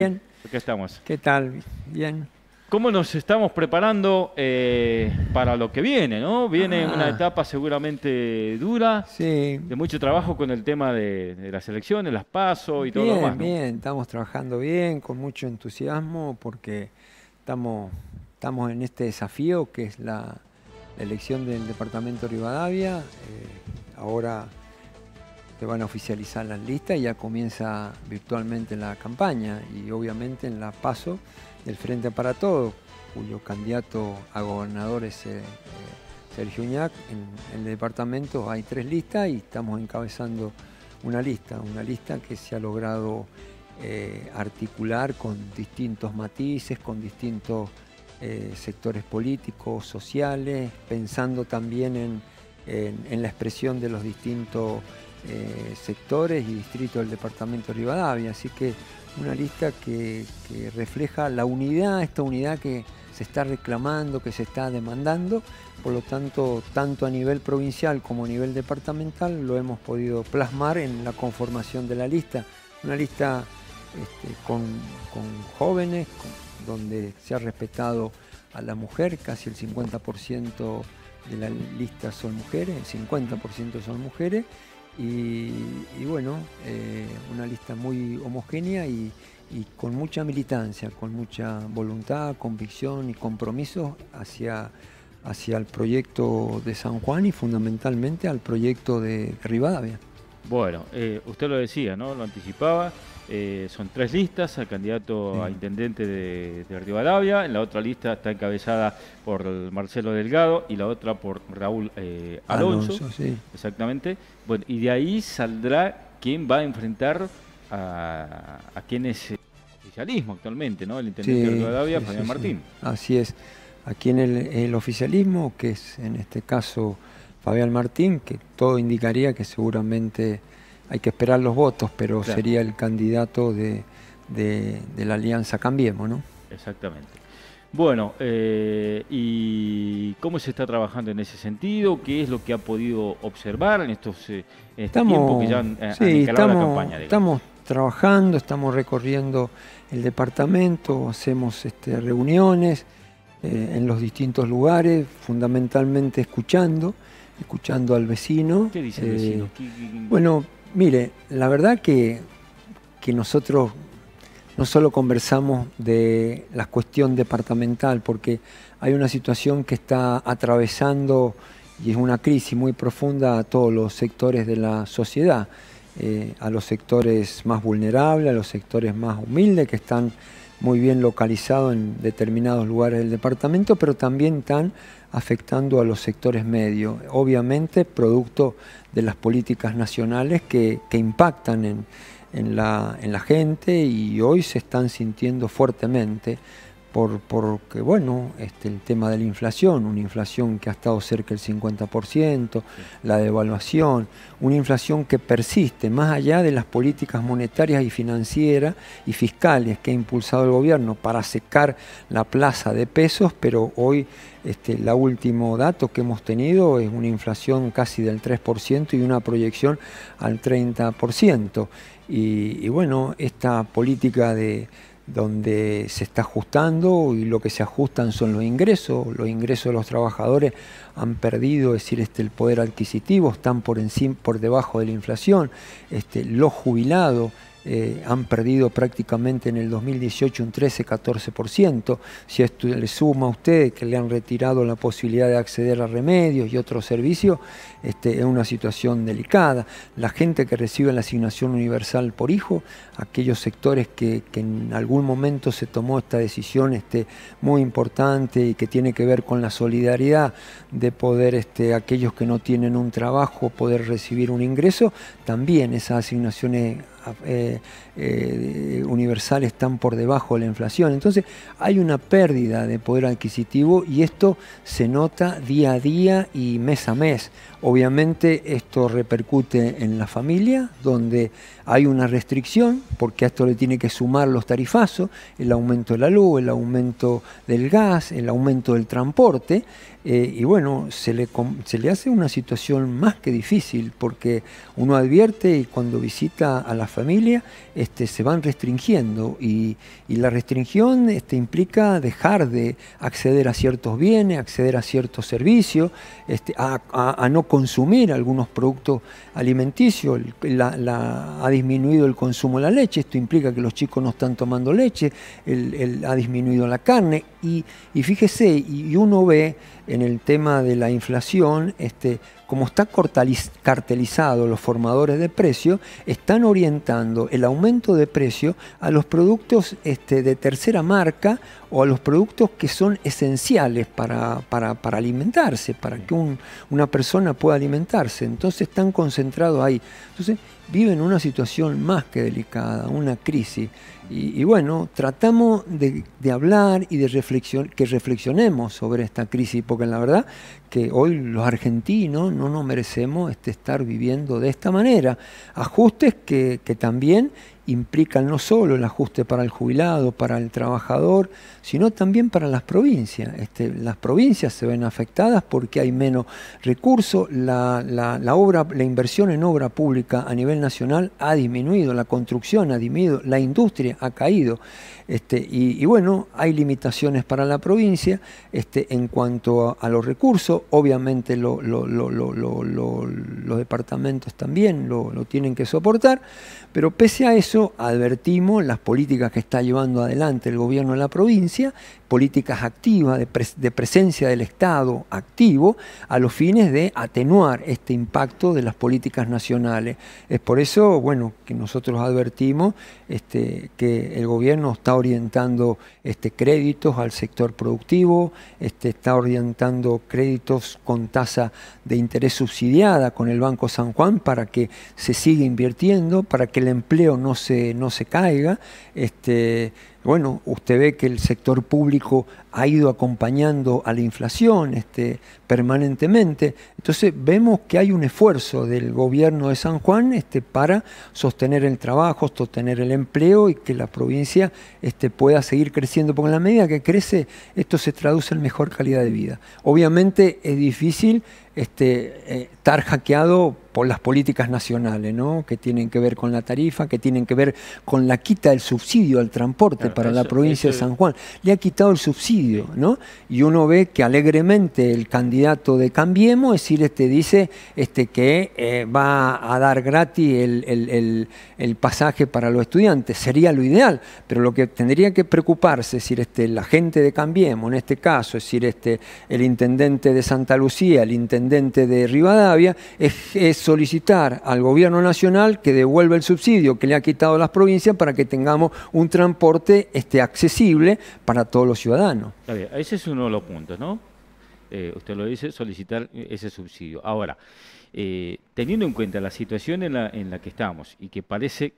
Bien. Acá estamos. ¿Qué tal? Bien. ¿Cómo nos estamos preparando eh, para lo que viene? ¿no? Viene Ah. una etapa seguramente dura, Sí. de mucho trabajo con el tema de, de las elecciones, las pasos y todo lo demás. ¿no? bien. Estamos trabajando bien, con mucho entusiasmo, porque estamos, estamos en este desafío que es la, la elección del departamento de Rivadavia. Eh, ahora se van a oficializar las listas y ya comienza virtualmente la campaña y obviamente en la paso del Frente para Todos, cuyo candidato a gobernador es eh, eh, Sergio Uñac. En, el departamento hay tres listas y estamos encabezando una lista, una lista que se ha logrado eh, articular con distintos matices, con distintos sectores políticos, sociales, pensando también en la expresión de los distintos eh, sectores y distritos del departamento de Rivadavia. Así que una lista que, refleja la unidad, esta unidad que se está reclamando, que se está demandando. Por lo tanto, tanto a nivel provincial como a nivel departamental lo hemos podido plasmar en la conformación de la lista. Una lista este, con, jóvenes, donde se ha respetado a la mujer, casi el 50% de la lista son mujeres, el 50% son mujeres, y, bueno, eh, una lista muy homogénea y, y con mucha militancia, con mucha voluntad, convicción y compromiso hacia, hacia el proyecto de San Juan y fundamentalmente al proyecto de Rivadavia. Bueno, eh, usted lo decía, ¿no? Lo anticipaba. Eh, son tres listas al candidato a intendente de, de Rivadavia. En la otra lista está encabezada por Marcelo Delgado y la otra por Raúl eh, Alonso. sí. Exactamente. Bueno, y de ahí saldrá quién va a enfrentar a, a quién es el oficialismo actualmente, ¿no? El intendente de Rivadavia, sí, Fabián Martín. sí. Así es. Aquí en el, el oficialismo, que es en este caso Fabián Martín, que todo indicaría que seguramente hay que esperar los votos, pero Claro. sería el candidato de, de- de la Alianza Cambiemos, ¿no? Exactamente. Bueno, eh, ¿y cómo se está trabajando en ese sentido? ¿Qué es lo que ha podido observar en estos eh, en este tiempo que ya han, sí, estamos, la campaña? digamos? estamos trabajando, estamos recorriendo el departamento, hacemos este, reuniones eh, en los distintos lugares, fundamentalmente escuchando, escuchando al vecino. ¿Qué dice el eh, vecino? ¿Qué- qué- Bueno, mire, la verdad que, que nosotros no solo conversamos de la cuestión departamental, porque hay una situación que está atravesando y es una crisis muy profunda a todos los sectores de la sociedad, eh, a los sectores más vulnerables, a los sectores más humildes que están muy bien localizados en determinados lugares del departamento, pero también están afectando a los sectores medios, obviamente producto de las políticas nacionales que, que impactan en, en la, en la gente y hoy se están sintiendo fuertemente por, porque, bueno, este, el tema de la inflación, una inflación que ha estado cerca del 50%, la devaluación, una inflación que persiste más allá de las políticas monetarias y financieras y fiscales que ha impulsado el gobierno para secar la plaza de pesos, pero hoy este, el último dato que hemos tenido es una inflación casi del 3% y una proyección al 30%. Y, y bueno, esta política de donde se está ajustando y lo que se ajustan son los ingresos, los ingresos de los trabajadores han perdido, es decir, este, el poder adquisitivo, están por encima, por debajo de la inflación, este, los jubilados eh, han perdido prácticamente en el 2018 un 13-14%. Si esto le suma a usted que le han retirado la posibilidad de acceder a remedios y otros servicios, este, es una situación delicada. La gente que recibe la asignación universal por hijo, aquellos sectores que, que en algún momento se tomó esta decisión este, muy importante y que tiene que ver con la solidaridad de poder, este, aquellos que no tienen un trabajo, poder recibir un ingreso, también esas asignaciones eh, eh, universales están por debajo de la inflación. Entonces hay una pérdida de poder adquisitivo y esto se nota día a día y mes a mes. Obviamente esto repercute en la familia, donde hay una restricción, porque a esto le tiene que sumar los tarifazos, el aumento de la luz, el aumento del gas, el aumento del transporte, eh, y bueno, se le, se le hace una situación más que difícil, porque uno advierte y cuando visita a las familia, este, se van restringiendo y, la restricción este, implica dejar de acceder a ciertos bienes, acceder a ciertos servicios, este, a, no consumir algunos productos alimenticios. ha disminuido el consumo de la leche, esto implica que los chicos no están tomando leche, ha disminuido la carne y, y fíjese, y uno ve en el tema de la inflación, este, como está cartelizado los formadores de precio, están orientando el aumento de precio a los productos este, de tercera marca o a los productos que son esenciales para, para, alimentarse, para que una persona pueda alimentarse. Entonces están concentrados ahí. Entonces viven una situación más que delicada, una crisis. Y, bueno, tratamos de, hablar y de reflexión, que reflexionemos sobre esta crisis, porque la verdad que hoy los argentinos no nos merecemos este, estar viviendo de esta manera. Ajustes que, que también implican no solo el ajuste para el jubilado, para el trabajador, sino también para las provincias. Este, las provincias se ven afectadas porque hay menos recursos, la, la, obra, la inversión en obra pública a nivel nacional ha disminuido, la construcción ha disminuido, la industria ha caído. Este, y, bueno, hay limitaciones para la provincia este, en cuanto a, los recursos, obviamente los departamentos también lo, lo tienen que soportar, pero pese a eso advertimos las políticas que está llevando adelante el gobierno de la provincia políticas activas de, presencia del Estado activo a los fines de atenuar este impacto de las políticas nacionales. Es por eso, bueno, que nosotros advertimos este, que el gobierno está orientando este, créditos al sector productivo, este, está orientando créditos con tasa de interés subsidiada con el Banco San Juan para que se siga invirtiendo, para que el empleo no se, no se caiga. Bueno, usted ve que el sector público ha ido acompañando a la inflación este, permanentemente. Entonces vemos que hay un esfuerzo del gobierno de San Juan este, para sostener el trabajo, sostener el empleo y que la provincia este, pueda seguir creciendo, porque en la medida que crece esto se traduce en mejor calidad de vida. Obviamente es difícil este, eh, estar hackeado por las políticas nacionales, ¿no? que tienen que ver con la tarifa, que tienen que ver con la quita del subsidio al transporte para la provincia de San Juan. Le ha quitado el subsidio, Y uno ve que alegremente el candidato de Cambiemos, es decir, este dice este, que eh, va a dar gratis el, pasaje para los estudiantes. Sería lo ideal, pero lo que tendría que preocuparse, es decir, este, la gente de Cambiemos, en este caso, es decir, este, el intendente de Santa Lucía, el intendente de Rivadavia, es solicitar al gobierno nacional que devuelva el subsidio que le ha quitado las provincias para que tengamos un transporte este, accesible para todos los ciudadanos. Ese es uno de los puntos, ¿no? Eh, usted lo dice, solicitar ese subsidio. Ahora, eh, teniendo en cuenta la situación en la, en la que estamos y que parece,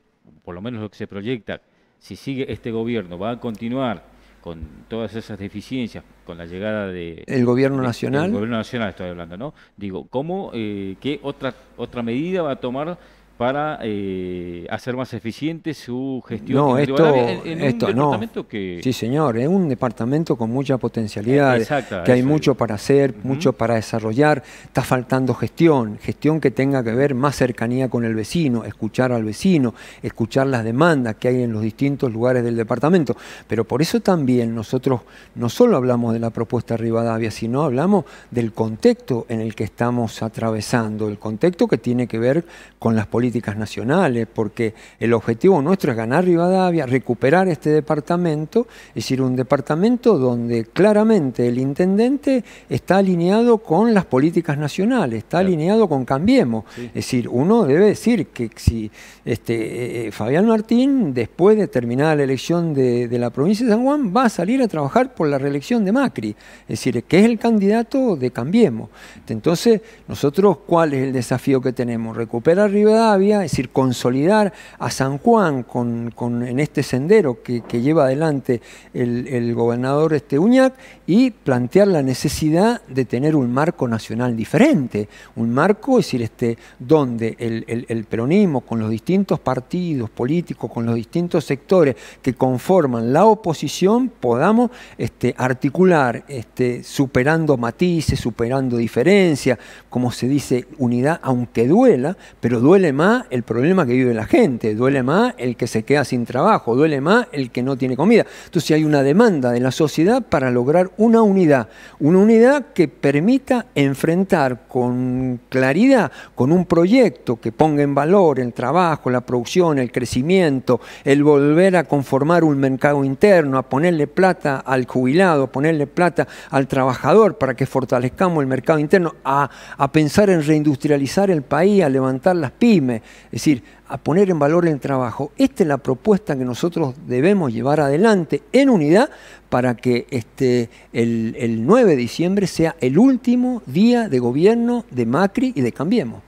por lo menos lo que se proyecta, si sigue este gobierno, va a continuar con todas esas deficiencias, con la llegada de... ¿El gobierno nacional? El gobierno nacional estoy hablando, ¿no? Digo, ¿cómo, eh, qué otra, otra medida va a tomar para eh, hacer más eficiente su gestión. No, esto, esto no. Que... Sí, señor, es un departamento con mucha potencialidad, que hay mucho para hacer, mucho para desarrollar. Está faltando gestión, gestión que tenga que ver más cercanía con el vecino, escuchar al vecino, escuchar las demandas que hay en los distintos lugares del departamento. Pero por eso también nosotros no solo hablamos de la propuesta Rivadavia, sino hablamos del contexto en el que estamos atravesando, el contexto que tiene que ver con las políticas políticas nacionales, porque el objetivo nuestro es ganar Rivadavia, recuperar este departamento, es decir, un departamento donde claramente el intendente está alineado con las políticas nacionales, está alineado con Cambiemos. Es decir, uno debe decir que si este, eh, eh, Fabián Martín, después de terminar la elección de, de la provincia de San Juan, va a salir a trabajar por la reelección de Macri, es decir, que es el candidato de Cambiemos. Entonces, nosotros, ¿cuál es el desafío que tenemos? Recuperar Rivadavia, es decir, consolidar a San Juan con, en este sendero que, lleva adelante el, gobernador este Uñac y plantear la necesidad de tener un marco nacional diferente, un marco, es decir, este, donde el, peronismo con los distintos partidos políticos, con los distintos sectores que conforman la oposición, podamos este, articular, este, superando matices, superando diferencias, como se dice, unidad, aunque duela, pero duele más el problema que vive la gente, duele más el que se queda sin trabajo, duele más el que no tiene comida. Entonces hay una demanda de la sociedad para lograr una unidad, una unidad que permita enfrentar con claridad, con un proyecto que ponga en valor el trabajo, la producción, el crecimiento, el volver a conformar un mercado interno, a ponerle plata al jubilado, a ponerle plata al trabajador para que fortalezcamos el mercado interno, a, a pensar en reindustrializar el país, a levantar las pymes, es decir, a poner en valor el trabajo. Esta es la propuesta que nosotros debemos llevar adelante en unidad para que este, el, 9 de diciembre sea el último día de gobierno de Macri y de Cambiemos.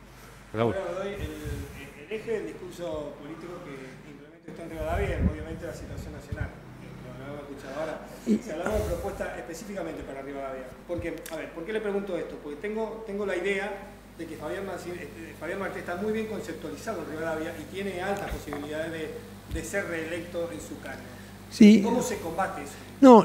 el, eje del discurso político que implementa está en Rivadavia es obviamente la situación nacional. Lo, hemos escuchado ahora. Si hablamos de propuesta específicamente para Rivadavia, porque, a ver, ¿por qué le pregunto esto? Porque tengo, tengo la idea de que Fabián, Martínez está muy bien conceptualizado en Rivadavia y tiene altas posibilidades de, ser reelecto en su cargo. Sí. ¿Cómo se combate eso? No,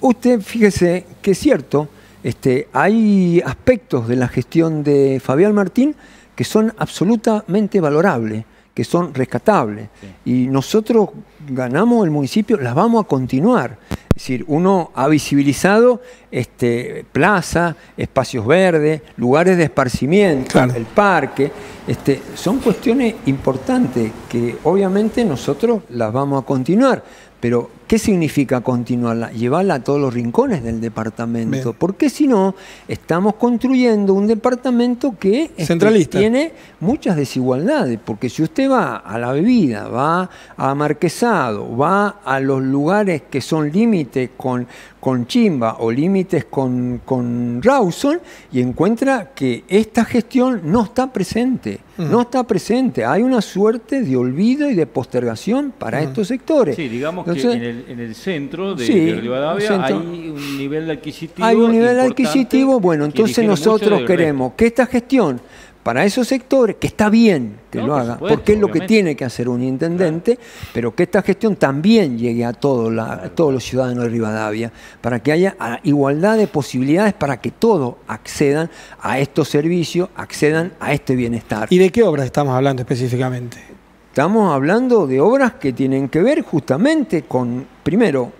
usted fíjese que es cierto, este, hay aspectos de la gestión de Fabián Martín que son absolutamente valorables, que son rescatables. Y nosotros ganamos el municipio, las vamos a continuar. Es decir, uno ha visibilizado este, plaza, espacios verdes, lugares de esparcimiento, el parque. Este, son cuestiones importantes que obviamente nosotros las vamos a continuar. Pero, ¿qué significa continuarla? Llevarla a todos los rincones del departamento. Porque si no, estamos construyendo un departamento que este, tiene muchas desigualdades. Porque si usted va a la bebida, va a Marquesado, va a los lugares que son límites con, con Chimba o límites con, con Rawson y encuentra que esta gestión no está presente, mm. no está presente. Hay una suerte de olvido y de postergación para mm. estos sectores. Sí, digamos que en el, centro de, Rivadavia hay un nivel adquisitivo. Hay un nivel adquisitivo, bueno, entonces nosotros queremos que esta gestión para esos sectores, que está bien que lo haga, porque es lo que tiene que hacer un intendente, pero que esta gestión también llegue a, todos los ciudadanos de Rivadavia, para que haya igualdad de posibilidades para que todos accedan a estos servicios, accedan a este bienestar. ¿Y de qué obras estamos hablando específicamente? Estamos hablando de obras que tienen que ver justamente con, primero,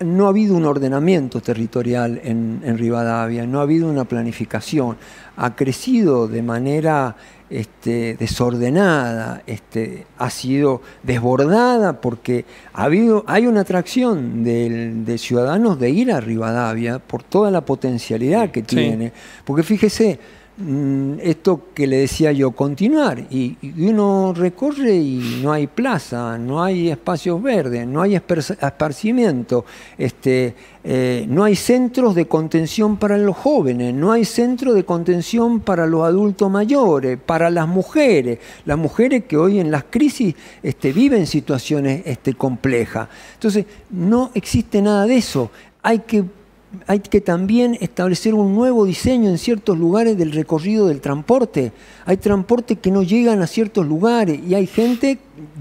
no ha habido un ordenamiento territorial en, Rivadavia, no ha habido una planificación, ha crecido de manera este, desordenada, este, ha sido desbordada porque ha habido, hay una atracción de, ciudadanos de ir a Rivadavia por toda la potencialidad que tiene. Porque fíjese, esto que le decía yo, continuar. Y, uno recorre y no hay plaza, no hay espacios verdes, no hay esparcimiento, este, eh, no hay centros de contención para los jóvenes, no hay centros de contención para los adultos mayores, para las mujeres, las mujeres que hoy en las crisis este, viven situaciones este, complejas. Entonces, no existe nada de eso. Hay que hay que también establecer un nuevo diseño en ciertos lugares del recorrido del transporte. Hay transportes que no llegan a ciertos lugares y hay gente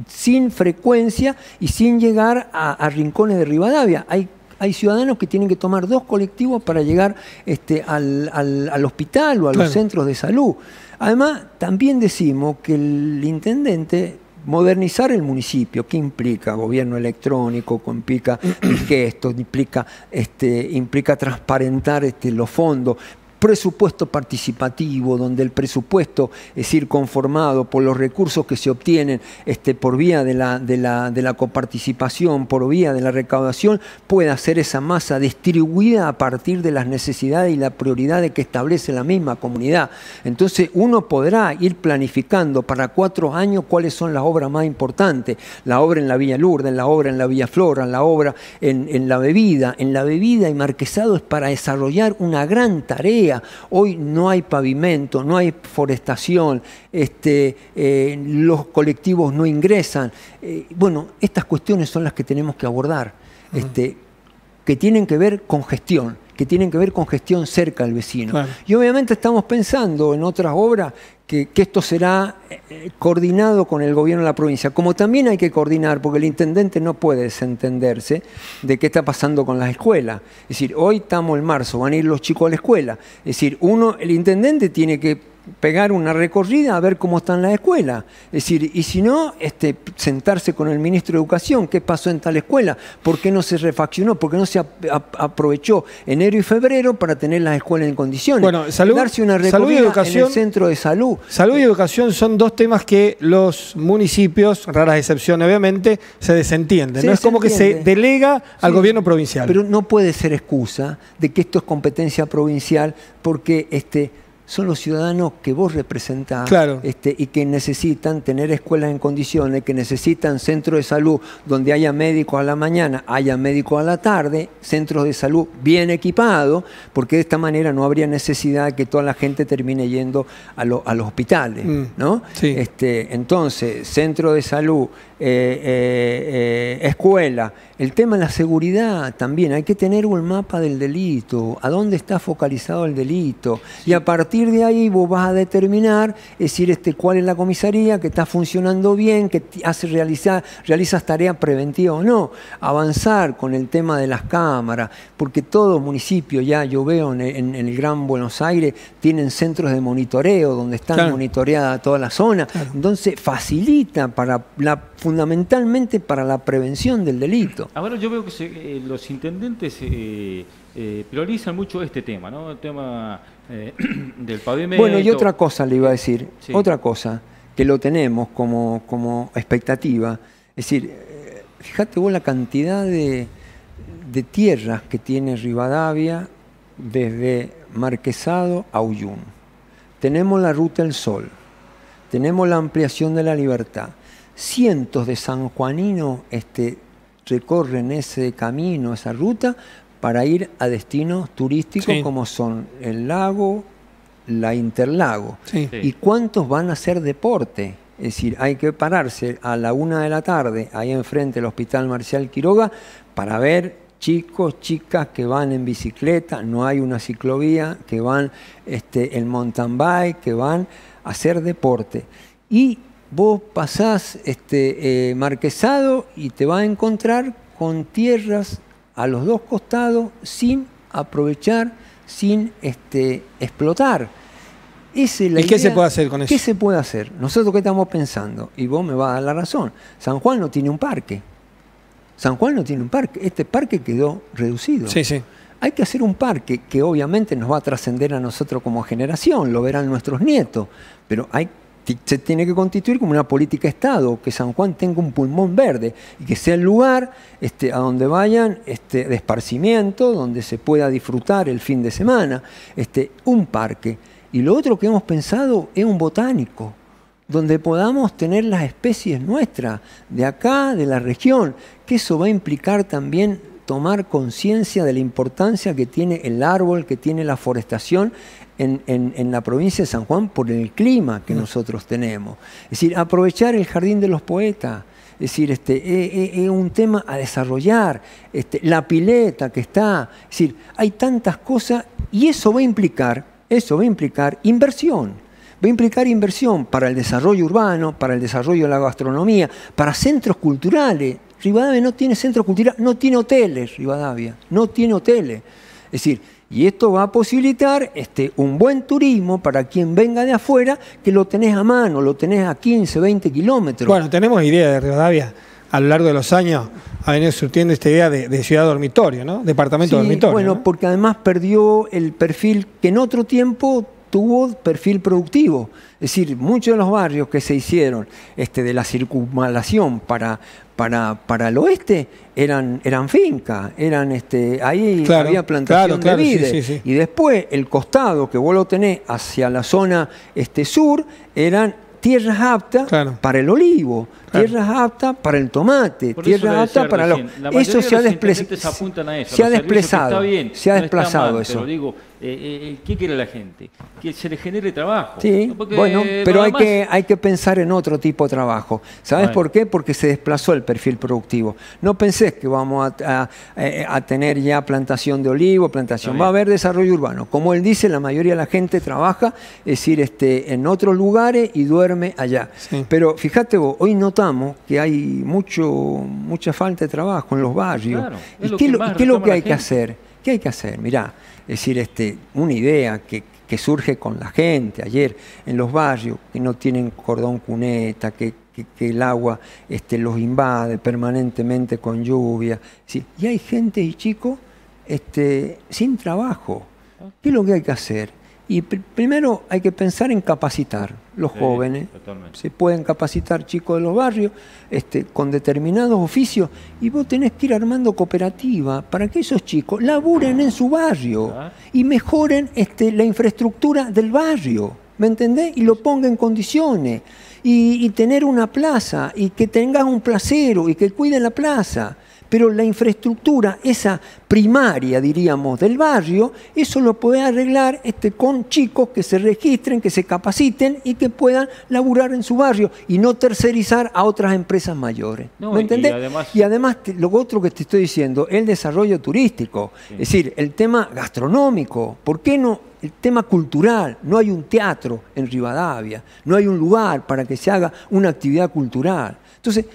sin frecuencia y sin llegar a, rincones de Rivadavia. Hay, hay, ciudadanos que tienen que tomar dos colectivos para llegar este, al, al, hospital o a los centros de salud. Además, también decimos que el intendente modernizar el municipio, ¿qué implica? Gobierno electrónico, implica gestos, implica, este, implica transparentar este, los fondos, presupuesto participativo, donde el presupuesto es ir conformado por los recursos que se obtienen este, por vía de la, de, la, de la coparticipación, por vía de la recaudación, pueda ser esa masa distribuida a partir de las necesidades y las prioridades que establece la misma comunidad. Entonces uno podrá ir planificando para cuatro años cuáles son las obras más importantes, la obra en la Villa Lourdes, la obra en la Villa Flora, la obra en, en la bebida. En la bebida y marquesado es para desarrollar una gran tarea Hoy no hay pavimento, no hay forestación, este, eh, los colectivos no ingresan. Eh, bueno, estas cuestiones son las que tenemos que abordar, este, que tienen que ver con gestión que tienen que ver con gestión cerca al vecino. Y obviamente estamos pensando en otras obras que, esto será eh, coordinado con el gobierno de la provincia, como también hay que coordinar, porque el intendente no puede desentenderse de qué está pasando con las escuelas. Es decir, hoy estamos en marzo, van a ir los chicos a la escuela. Es decir, uno, el intendente tiene que pegar una recorrida a ver cómo están las escuelas. Es decir, y si no, este, sentarse con el ministro de Educación, qué pasó en tal escuela, por qué no se refaccionó, por qué no se aprovechó enero y febrero para tener las escuelas en condiciones. Bueno, salud, Darse una recorrida educación, en el centro de salud. Salud y educación son dos temas que los municipios, raras excepciones obviamente, se desentienden. ¿no? Es como que se delega al gobierno provincial. Pero no puede ser excusa de que esto es competencia provincial porque este, son los ciudadanos que vos representás este, y que necesitan tener escuelas en condiciones, que necesitan centros de salud donde haya médicos a la mañana, haya médicos a la tarde, centros de salud bien equipados, porque de esta manera no habría necesidad de que toda la gente termine yendo a, los hospitales. Mm, ¿no? Este, entonces, centro de salud, eh, eh, eh, escuela, el tema de la seguridad también, hay que tener un mapa del delito, a dónde está focalizado el delito, y a partir de ahí vos vas a determinar, es decir, este, cuál es la comisaría, que está funcionando bien, que hace realizar, realizas tarea preventiva o no, avanzar con el tema de las cámaras, porque todos municipios ya, yo veo en, el Gran Buenos Aires, tienen centros de monitoreo donde están monitoreada toda la zona, entonces facilita para la fundamentalmente para la prevención del delito. Ahora yo veo que eh, los intendentes eh, eh, priorizan mucho este tema, ¿no? El tema del pavimento. Bueno, y otra cosa le iba a decir, otra cosa que lo tenemos como, como expectativa, es decir, fíjate vos la cantidad de, de tierras que tiene Rivadavia desde Marquesado a Uyún. Tenemos la Ruta del Sol, tenemos la ampliación de la libertad, cientos de sanjuaninos este, recorren ese camino, esa ruta, para ir a destinos turísticos como son el lago, la Interlago. ¿Y cuántos van a hacer deporte? Es decir, hay que pararse a la una de la tarde, ahí enfrente del Hospital Marcial Quiroga, para ver chicos, chicas que van en bicicleta, no hay una ciclovía, que van este, en mountain bike, que van a hacer deporte. Y vos pasás este, eh, marquesado y te vas a encontrar con tierras a los dos costados sin aprovechar, sin este, explotar. ¿Y qué se puede hacer con eso? ¿Qué se puede hacer? Nosotros qué estamos pensando, y vos me vas a dar la razón, San Juan no tiene un parque. San Juan no tiene un parque. Este parque quedó reducido. Sí, sí. Hay que hacer un parque que obviamente nos va a trascender a nosotros como generación, lo verán nuestros nietos, pero hay se tiene que constituir como una política de Estado, que San Juan tenga un pulmón verde y que sea el lugar este, a donde vayan este, de esparcimiento, donde se pueda disfrutar el fin de semana, este, un parque. Y lo otro que hemos pensado es un botánico, donde podamos tener las especies nuestras, de acá, de la región, que eso va a implicar también tomar conciencia de la importancia que tiene el árbol, que tiene la forestación en, la provincia de San Juan por el clima que mm. nosotros tenemos. Es decir, aprovechar el jardín de los poetas. Es decir, este, es, un tema a desarrollar, este, la pileta que está, es decir, hay tantas cosas y eso va a implicar, eso va a implicar inversión, va a implicar inversión para el desarrollo urbano, para el desarrollo de la gastronomía, para centros culturales. Rivadavia no tiene centros culturales, no tiene hoteles, Rivadavia, no tiene hoteles. Es decir, y esto va a posibilitar este, un buen turismo para quien venga de afuera, que lo tenés a mano, lo tenés a 15, 20 kilómetros. Bueno, tenemos idea de Rivadavia. A lo largo de los años ha venido surtiendo esta idea de, ciudad dormitorio, ¿no? Departamento dormitorio. Bueno, porque además perdió el perfil que en otro tiempo tuvo perfil productivo. Es decir, muchos de los barrios que se hicieron este, de la circunvalación para, para, para el oeste eran, eran fincas, eran este, ahí había plantación de vides. Y después el costado que vos lo tenés hacia la zona este, sur eran tierras aptas para el olivo, tierras aptas para el tomate, tierras aptas para los... Eso se ha, desplazado. Se ha desplazado. se ha desplazado eso. Pero digo, eh, eh, ¿qué quiere la gente? Que se le genere trabajo. Sí, bueno, pero hay que, hay que pensar en otro tipo de trabajo. ¿Sabes por qué? Porque se desplazó el perfil productivo. No pensés que vamos a, a, tener ya plantación de olivo, plantación. Va a haber desarrollo urbano. Como él dice, la mayoría de la gente trabaja, es decir, este, en otros lugares y duerme allá. Pero fíjate vos, hoy notamos que hay mucho, mucha falta de trabajo en los barrios. ¿Y, qué, es lo que hay que hacer? ¿Qué hay que hacer? Mirá, es decir, este, una idea que, que surge con la gente ayer en los barrios que no tienen cordón cuneta, que, el agua este, los invade permanentemente con lluvia. Y hay gente y chicos este, sin trabajo. ¿Qué es lo que hay que hacer? Y primero hay que pensar en capacitar los jóvenes. Se pueden capacitar chicos de los barrios este, con determinados oficios y vos tenés que ir armando cooperativa para que esos chicos laburen en su barrio y mejoren este, la infraestructura del barrio. ¿Me entendés? Y lo pongan en condiciones. Y, y tener una plaza y que tengas un placero y que cuiden la plaza pero la infraestructura, esa primaria, diríamos, del barrio, eso lo puede arreglar este, con chicos que se registren, que se capaciten y que puedan laburar en su barrio y no tercerizar a otras empresas mayores. ¿Me entendés? Y además, lo otro que te estoy diciendo, el desarrollo turístico, es decir, el tema gastronómico, ¿por qué no el tema cultural, no hay un teatro en Rivadavia, no hay un lugar para que se haga una actividad cultural. Entonces,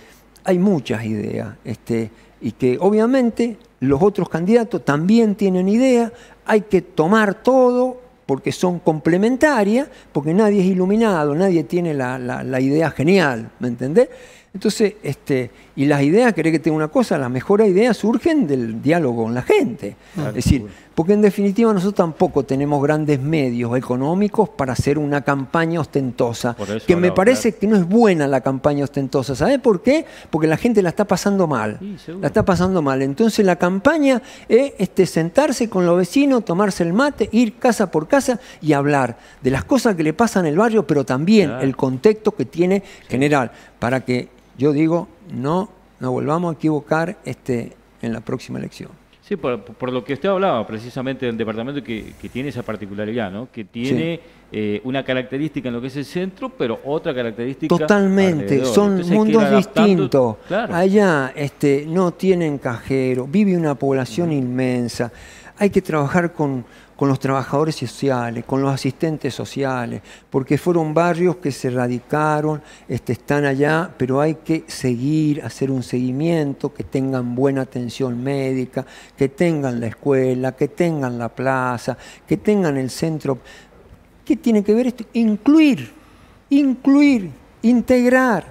hay muchas ideas. Este, y que obviamente los otros candidatos también tienen idea, hay que tomar todo porque son complementarias, porque nadie es iluminado, nadie tiene la, la idea genial, ¿me entendés? Entonces, este, y las ideas, querés que tenga una cosa, las mejores ideas surgen del diálogo con la gente. es decir, porque en definitiva nosotros tampoco tenemos grandes medios económicos para hacer una campaña ostentosa. Que me parece que no es buena la campaña ostentosa. ¿Sabes por qué? Porque la gente la está pasando mal. la está pasando mal. Entonces la campaña es este, sentarse con los vecinos, tomarse el mate, ir casa por casa y hablar de las cosas que le pasan en el barrio, pero también el contexto que tiene general, para que yo digo, no nos volvamos a equivocar este, en la próxima elección. Sí, por, lo que usted hablaba precisamente del departamento que, tiene esa particularidad, ¿no? que tiene eh, una característica en lo que es el centro, pero otra característica. Totalmente, son mundos distintos. Allá este, no tienen cajero, vive una población inmensa. Hay que trabajar con, con los trabajadores sociales, con los asistentes sociales, porque fueron barrios que se radicaron, este, están allá, pero hay que seguir, hacer un seguimiento, que tengan buena atención médica, que tengan la escuela, que tengan la plaza, que tengan el centro. ¿Qué tiene que ver esto? Incluir, incluir, integrar.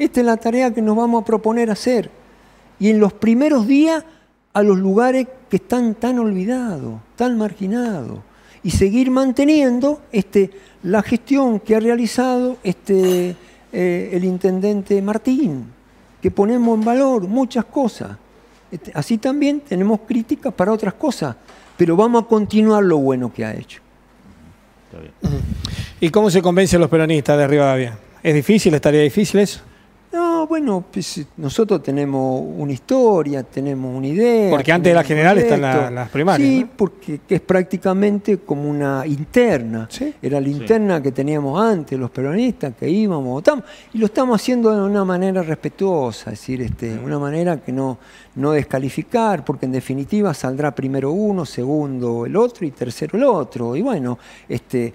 Esta es la tarea que nos vamos a proponer hacer. Y en los primeros días a los lugares que están tan olvidados, tan marginados, y seguir manteniendo este, la gestión que ha realizado este, eh, el intendente Martín, que ponemos en valor muchas cosas. Este, así también tenemos críticas para otras cosas, pero vamos a continuar lo bueno que ha hecho. ¿Y cómo se convence a los peronistas de Rivadavia? ¿Es difícil? ¿Estaría difícil eso? No, bueno, pues, nosotros tenemos una historia, tenemos una idea. Porque antes de la general están las primarias. Sí, porque es prácticamente como una interna. Era la interna que teníamos antes, los peronistas, que íbamos, votamos. Y lo estamos haciendo de una manera respetuosa, es decir, este, una manera que no, no descalificar, porque en definitiva saldrá primero uno, segundo el otro y tercero el otro. Y bueno, este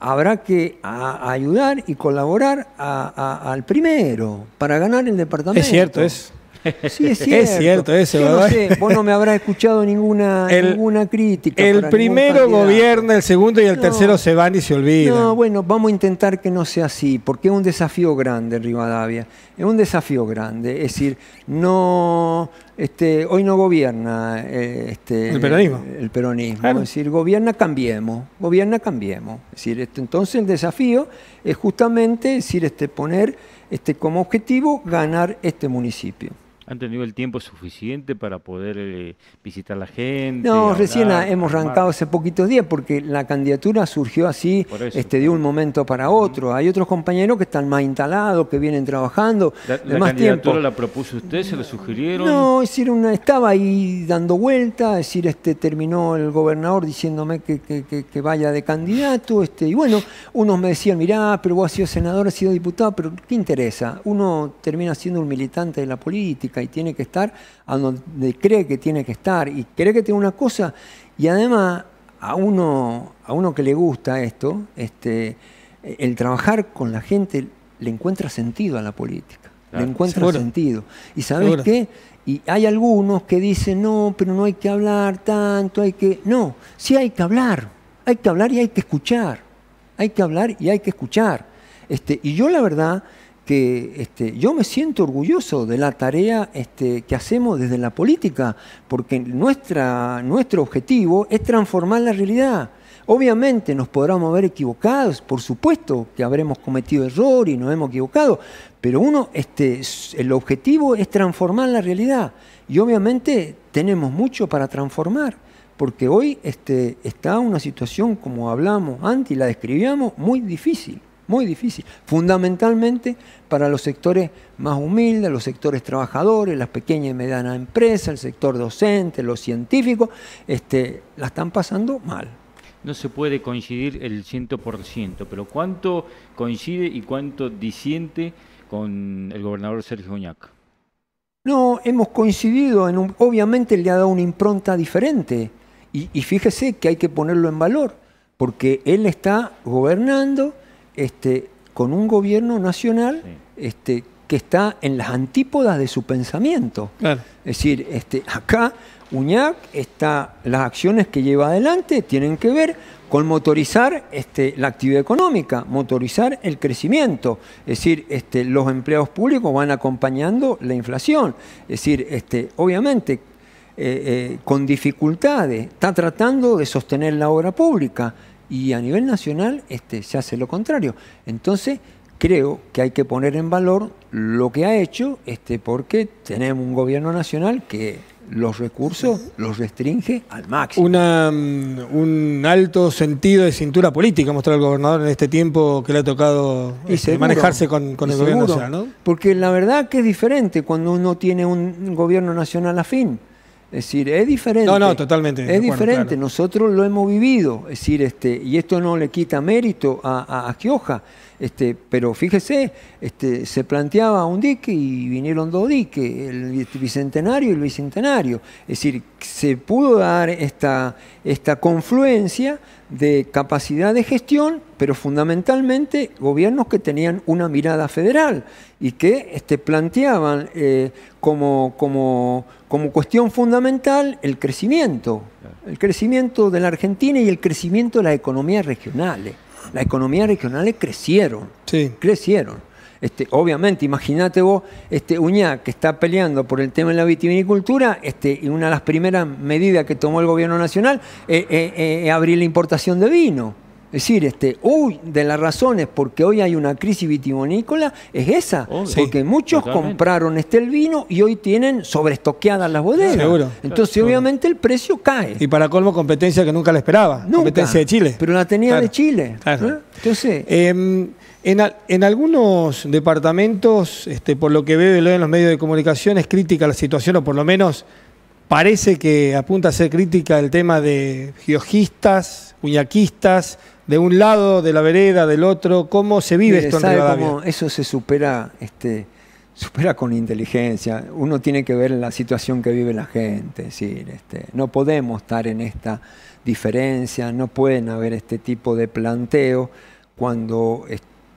habrá que ayudar y colaborar al primero para ganar el departamento. Es cierto, es. Sí, es cierto. Es cierto eso. no sé, vos no me habrás escuchado ninguna, ninguna crítica. El primero gobierna, el segundo y el tercero se van y se olvidan. No, bueno, vamos a intentar que no sea así, porque es un desafío grande Rivadavia. Es un desafío grande. Es decir, no, este, hoy no gobierna eh, este, el peronismo. El, peronismo. Es decir, gobierna Cambiemos. Gobierna Cambiemos. Es decir, este, entonces el desafío es justamente decir, este, poner este, como objetivo ganar este municipio han tenido el tiempo suficiente para poder eh, visitar la gente. No, recién hemos arrancado hace poquitos días porque la candidatura surgió así este, de un momento para otro. Hay otros compañeros que están más instalados, que vienen trabajando. ¿La, la candidatura la propuso usted? ¿Se la sugirieron? No, es decir, una, estaba ahí dando vuelta, es decir, este, terminó el gobernador diciéndome que, que, vaya de candidato. Este, y bueno, unos me decían, mirá, pero vos has sido senador, has sido diputado, pero ¿qué interesa? Uno termina siendo un militante de la política y tiene que estar a donde cree que tiene que estar y cree que tiene una cosa y además a uno, a uno que le gusta esto, este, el trabajar con la gente le encuentra sentido a la política, le encuentra sentido. ¿Y sabes qué? Y hay algunos que dicen, no, pero no hay que hablar tanto, hay que... No, sí hay que hablar, hay que hablar y hay que escuchar. Hay que hablar y hay que escuchar. Este, y yo la verdad que este, yo me siento orgulloso de la tarea este, que hacemos desde la política, porque nuestra, nuestro objetivo es transformar la realidad. Obviamente nos podremos haber equivocado, por supuesto que habremos cometido error y nos hemos equivocado, pero uno, este, el objetivo es transformar la realidad. Y obviamente tenemos mucho para transformar, porque hoy este, está una situación, como hablamos antes y la describíamos, muy difícil muy difícil, fundamentalmente para los sectores más humildes, los sectores trabajadores, las pequeñas y medianas empresas, el sector docente, los científicos, este, la están pasando mal. No se puede coincidir el 100%, pero ¿cuánto coincide y cuánto disiente con el gobernador Sergio Uñac? No, hemos coincidido, en un, obviamente le ha dado una impronta diferente y, y fíjese que hay que ponerlo en valor, porque él está gobernando, este, con un gobierno nacional este, que está en las antípodas de su pensamiento. Es decir, este, acá Uñac está, las acciones que lleva adelante tienen que ver con motorizar este, la actividad económica, motorizar el crecimiento. Es decir, este, los empleados públicos van acompañando la inflación. Es decir, este, obviamente, eh, eh, con dificultades, está tratando de sostener la obra pública y a nivel nacional este, se hace lo contrario. Entonces, creo que hay que poner en valor lo que ha hecho, este, porque tenemos un gobierno nacional que los recursos los restringe al máximo. Una, mm, un alto sentido de cintura política mostró el gobernador en este tiempo que le ha tocado este, manejarse con, el gobierno nacional, ¿no? Porque la verdad que es diferente cuando uno tiene un gobierno nacional afín. Es decir, es diferente. No, no, totalmente. Es diferente, nosotros lo hemos vivido. Es decir, este, y esto no le quita mérito a, a, Gioja. Este, pero fíjese, este, se planteaba un dique y vinieron dos diques, el bicentenario y el bicentenario. Es decir, se pudo dar esta, confluencia de capacidad de gestión, pero fundamentalmente gobiernos que tenían una mirada federal y que este, planteaban eh, como cuestión fundamental el crecimiento, el crecimiento de la Argentina y el crecimiento de las economías regionales. Las economías regionales crecieron, crecieron. Este, obviamente, imagínate vos, este, Uñá, que está peleando por el tema de la vitivinicultura, este, y una de las primeras medidas que tomó el gobierno nacional es eh, eh, eh, abrir la importación de vino. Es decir, este, uy, de las razones porque hoy hay una crisis vitivinícola es esa, porque muchos compraron este el vino y hoy tienen sobreestoqueadas las bodegas. Seguro. Entonces, obviamente, el precio cae. Y para colmo, competencia que nunca la esperaba. competencia de Chile. Pero la tenía de Chile. Entonces. Em, en, algunos departamentos, este, por lo que veo y leo en los medios de comunicación, es crítica la situación, o por lo menos parece que apunta a ser crítica el tema de giojistas, uñaquistas, de un lado de la vereda, del otro. ¿Cómo se vive esto en Rivadavia? eso se supera, este, supera con inteligencia. Uno tiene que ver la situación que vive la gente. decir, este, no podemos estar en esta diferencia, no pueden haber este tipo de planteo cuando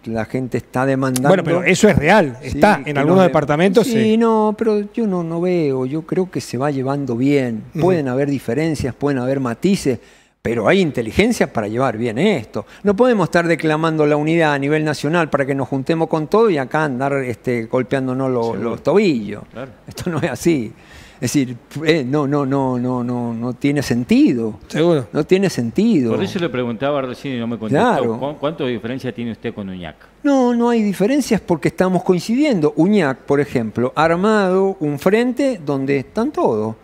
la gente está demandando. Bueno, pero eso es real, está en algunos departamentos. Sí, no, pero yo no, no veo, yo creo que se va llevando bien. Pueden haber diferencias, pueden haber matices, pero hay inteligencia para llevar bien esto. No podemos estar declamando la unidad a nivel nacional para que nos juntemos con todo y acá andar este, golpeándonos los, tobillos. Esto no es así. Es decir, eh, no, no, no, no, no, no tiene sentido. Seguro. No tiene sentido. Por eso le preguntaba recién y no me contestó. Claro. ¿Cuánto de diferencia tiene usted con Uñac? No, no hay diferencias porque estamos coincidiendo. Uñac, por ejemplo, ha armado un frente donde están todos.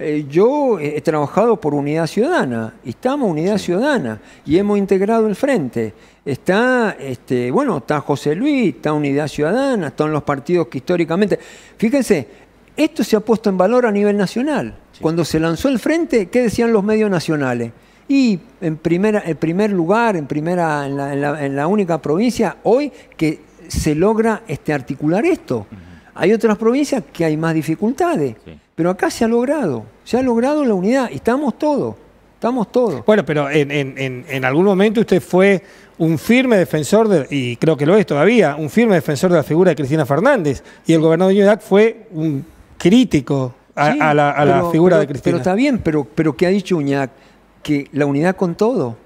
Eh, yo he trabajado por Unidad Ciudadana, estamos Unidad Ciudadana, y hemos integrado el frente. Está, este, bueno, está José Luis, está Unidad Ciudadana, están los partidos que históricamente. Fíjense, esto se ha puesto en valor a nivel nacional. Cuando se lanzó el frente, ¿qué decían los medios nacionales? Y en, primera, en primer lugar, en, primera, en la, única provincia hoy que se logra este, articular esto. Hay otras provincias que hay más dificultades, pero acá se ha logrado, se ha logrado la unidad y estamos todos, estamos todos. Bueno, pero en, algún momento usted fue un firme defensor, de, y creo que lo es todavía, un firme defensor de la figura de Cristina Fernández, y el gobernador de Unidad fue un crítico a, la, figura de Cristina. Pero está bien, pero, pero ¿qué ha dicho Uñac? Que la unidad con todo.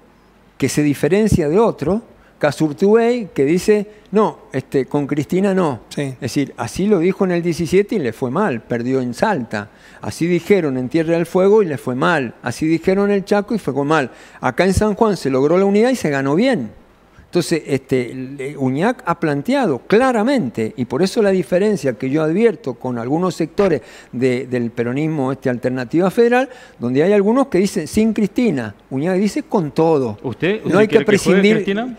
que se diferencia de otro, Casurtuey, que dice, no, este, con Cristina no. Es decir, así lo dijo en el 17 y le fue mal, perdió en Salta. Así dijeron en Tierra del Fuego y le fue mal. Así dijeron en el Chaco y fue mal. Acá en San Juan se logró la unidad y se ganó bien. Entonces, este, Uñac ha planteado claramente, y por eso la diferencia que yo advierto con algunos sectores del peronismo este, alternativa federal, donde hay algunos que dicen sin Cristina, Uñac dice con todo. ¿Usted, no hay que prescindir. Cristina?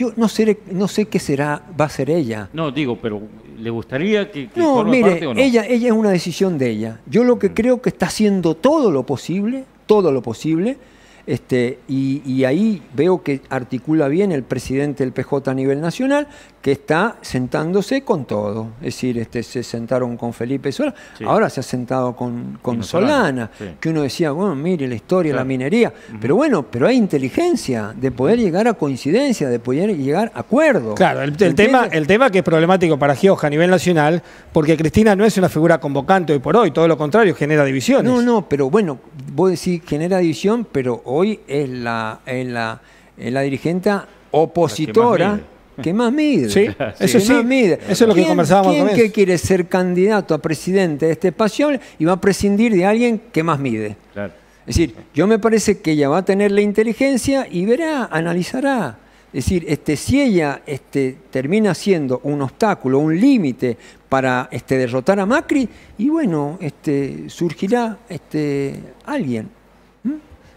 Yo no sé, no sé qué será, va a ser ella. No, digo, pero ¿le gustaría que, no, mire, no? ella, ella es una decisión de ella. Yo lo que mm. creo que está haciendo todo lo posible, todo lo posible, este, y, ahí veo que articula bien el presidente del PJ a nivel nacional, que está sentándose con todo. Es decir, este, se sentaron con Felipe Solana, ahora se ha sentado con, Solana, que uno decía, bueno, mire la historia, la minería, pero bueno, pero hay inteligencia de poder llegar a coincidencia, de poder llegar a acuerdo. Claro, el, tema, el tema que es problemático para Gioja a nivel nacional, porque Cristina no es una figura convocante hoy por hoy, todo lo contrario, genera divisiones. No, no, pero bueno, vos decís genera división, pero hoy es la, es la, la dirigente opositora que más mide. Sí, eso sí, mide. Eso es lo que conversábamos ¿quién que quiere ser candidato a presidente de este espacio y va a prescindir de alguien que más mide? Es decir, yo me parece que ella va a tener la inteligencia y verá, analizará. Es decir, este, si ella este, termina siendo un obstáculo, un límite para este, derrotar a Macri, y bueno, este, surgirá este, alguien.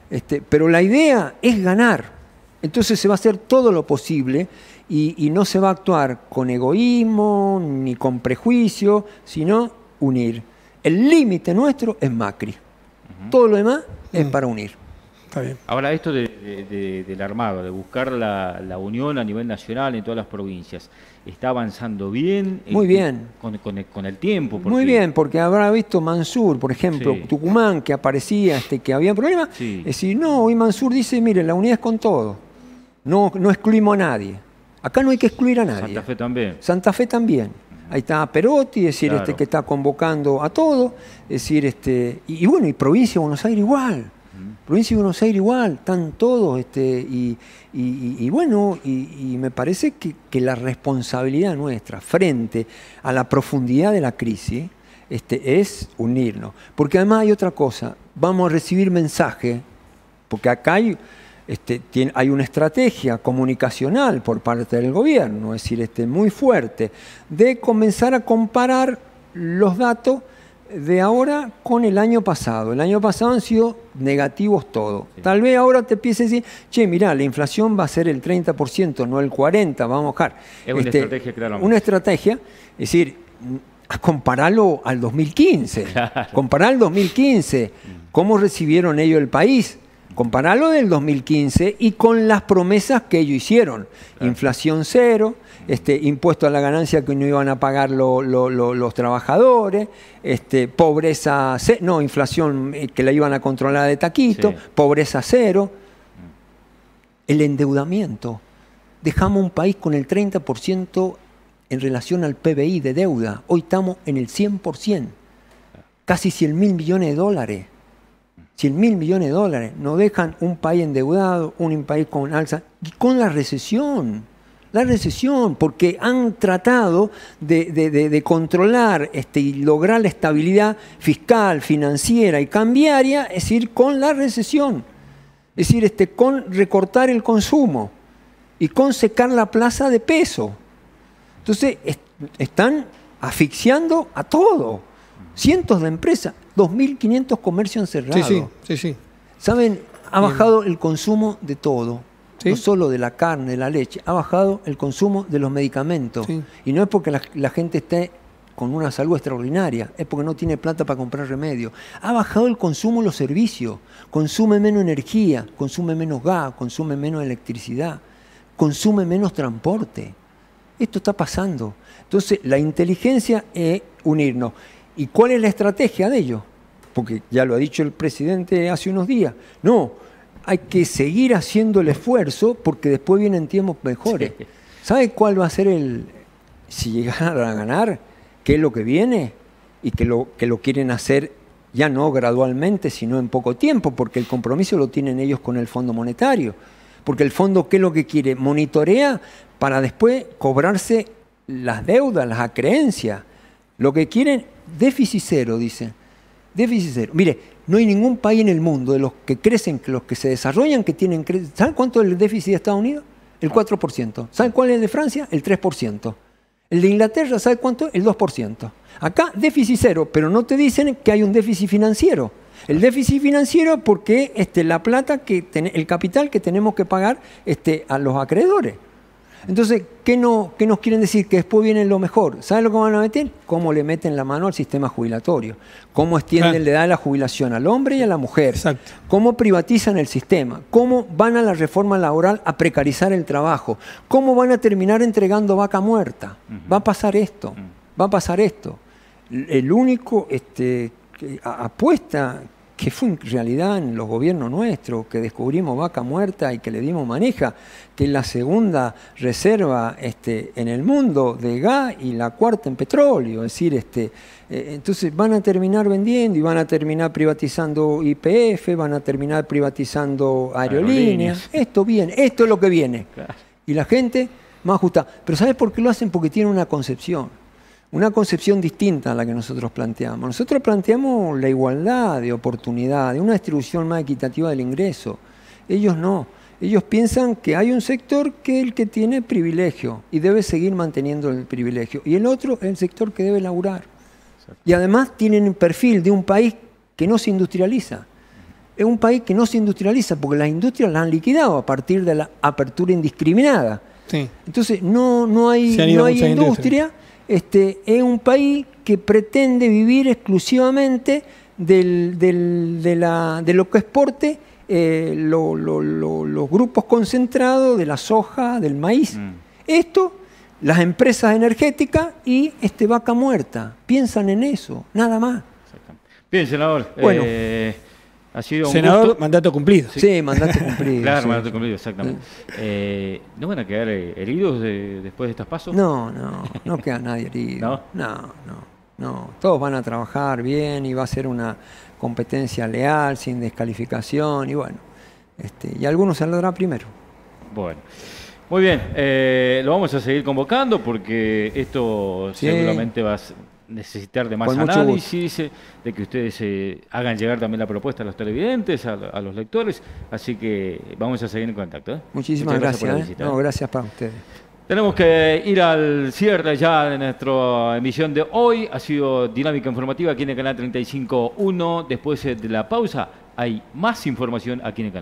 Este, pero la idea es ganar. Entonces se va a hacer todo lo posible y, no se va a actuar con egoísmo ni con prejuicio, sino unir. El límite nuestro es Macri. Todo lo demás es para unir. Ahora, esto del armado, de buscar la, unión a nivel nacional en todas las provincias, ¿está avanzando bien? Muy bien. Con, el, tiempo. Muy bien, porque habrá visto Mansur, por ejemplo, Tucumán, que aparecía, este, que había problemas. Es decir, no, hoy Mansur dice, mire, la unidad es con todo. No, no excluimos a nadie. Acá no hay que excluir a nadie. Santa Fe también. Santa Fe también. Ahí está Perotti, es decir, este, que está convocando a todo. Es decir, este, y, bueno, y provincia de Buenos Aires igual. Provincia de Buenos Aires igual, están todos, este, y, bueno, y, me parece que, que, la responsabilidad nuestra frente a la profundidad de la crisis este, es unirnos. Porque además hay otra cosa, vamos a recibir mensaje, porque acá hay este, hay una estrategia comunicacional por parte del gobierno, es decir, este, muy fuerte, de comenzar a comparar los datos de ahora con el año pasado. El año pasado han sido negativos todos. Tal vez ahora te empiece a decir, che, mirá, la inflación va a ser el 30%, no el 40%, vamos a bajar. Es una este, estrategia, claro. Una estrategia, es decir, compararlo al 2015. Comparar al 2015. ¿Cómo recibieron ellos el país? Compararlo del 2015 y con las promesas que ellos hicieron. Inflación cero, este, impuesto a la ganancia que no iban a pagar los trabajadores, este, pobreza cero, no, inflación eh, que la iban a controlar de taquito, pobreza cero, el endeudamiento. Dejamos un país con el 30% en relación al PBI de deuda. Hoy estamos en el 100%, casi 100 mil millones de dólares. 100 mil millones de dólares, no dejan un país endeudado, un país con alza, y con la recesión, la recesión, porque han tratado de, controlar este, y lograr la estabilidad fiscal, financiera y cambiaria, es decir, con la recesión, es decir, este, con recortar el consumo y con secar la plaza de peso. Entonces, están asfixiando a todo, cientos de empresas. 2.500 comercios encerrados. Sí, sí, sí, ¿Saben? Ha bajado el consumo de todo. No solo de la carne, de la leche, ha bajado el consumo de los medicamentos. Y no es porque la, gente esté con una salud extraordinaria, es porque no tiene plata para comprar remedio. Ha bajado el consumo de los servicios, consume menos energía, consume menos gas, consume menos electricidad, consume menos transporte. Esto está pasando. Entonces, la inteligencia es unirnos. ¿Y cuál es la estrategia de ello? Porque ya lo ha dicho el presidente hace unos días. No, hay que seguir haciendo el esfuerzo porque después vienen tiempos mejores. ¿Sabe cuál va a ser el, si llegaran a ganar, qué es lo que viene? Y que lo, que lo quieren hacer ya no gradualmente, sino en poco tiempo, porque el compromiso lo tienen ellos con el Fondo Monetario. Porque el fondo, ¿qué es lo que quiere? Monitorea para después cobrarse las deudas, las acreencias. Lo que quieren, déficit cero, dicen. Déficit cero. Mire, no hay ningún país en el mundo de los que crecen, los que se desarrollan, que tienen... ¿Saben cuánto es el déficit de Estados Unidos? El 4%. ¿Saben cuál es el de Francia? El 3%. El de Inglaterra, ¿sabe cuánto? El 2%. Acá déficit cero, pero no te dicen que hay un déficit financiero. El déficit financiero porque este, la plata, que el capital que tenemos que pagar este, a los acreedores. Entonces, ¿qué, no, ¿qué nos quieren decir? Que después viene lo mejor. ¿Saben lo que van a meter? Cómo le meten la mano al sistema jubilatorio. Cómo extienden, le dan la jubilación al hombre y a la mujer. Exacto. Cómo privatizan el sistema. Cómo van a la reforma laboral a precarizar el trabajo. Cómo van a terminar entregando vaca muerta. Va a pasar esto. Va a pasar esto. El único este, apuesta que fue en realidad en los gobiernos nuestros que descubrimos vaca muerta y que le dimos maneja, que es la segunda reserva este, en el mundo de gas y la cuarta en petróleo. Es decir, este, eh, entonces van a terminar vendiendo y van a terminar privatizando IPF, van a terminar privatizando aerolíneas. Esto viene, esto es lo que viene. Y la gente más justa. Pero ¿sabes por qué lo hacen? Porque tienen una concepción una concepción distinta a la que nosotros planteamos. Nosotros planteamos la igualdad de oportunidades, una distribución más equitativa del ingreso. Ellos no. Ellos piensan que hay un sector que es el que tiene privilegio y debe seguir manteniendo el privilegio. Y el otro es el sector que debe laburar. Y además tienen un perfil de un país que no se industrializa. Es un país que no se industrializa porque las industrias las han liquidado a partir de la apertura indiscriminada. Entonces no, no hay, no hay industria este, es un país que pretende vivir exclusivamente de, lo que exporte eh, los grupos concentrados de la soja, del maíz. Mm. Esto, las empresas energéticas y este vaca muerta. Piensan en eso, nada más. Bien, senador. Bueno. Eh, ha sido Senador, mandato cumplido. Sí, mandato cumplido. claro, mandato cumplido, exactamente. Eh, ¿No van a quedar eh, heridos después de estos pasos? No, no, no queda nadie herido. ¿No? No, no, Todos van a trabajar bien y va a ser una competencia leal, sin descalificación y bueno. Este, y algunos saldrá primero. Bueno. Muy bien, eh, lo vamos a seguir convocando porque esto seguramente va a, necesitar de más análisis, de que ustedes eh, hagan llegar también la propuesta a los televidentes, a, los lectores, así que vamos a seguir en contacto. ¿eh? Muchísimas gracias. ¿eh? gracias para ustedes. Tenemos que ir al cierre ya de nuestra emisión de hoy. Ha sido dinámica informativa aquí en el canal 35.1. Después de la pausa hay más información aquí en el canal.